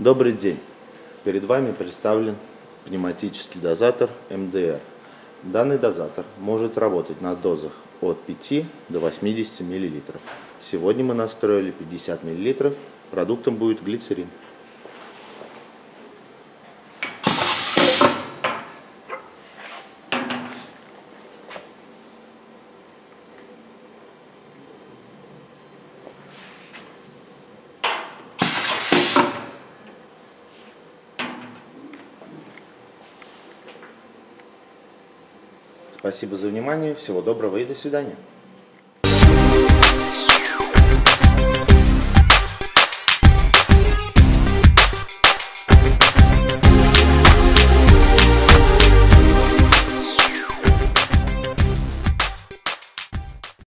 Добрый день! Перед вами представлен пневматический дозатор МДР. Данный дозатор может работать на дозах от 5 до 80 мл. Сегодня мы настроили 50 мл, продуктом будет глицерин. Спасибо за внимание, всего доброго и до свидания.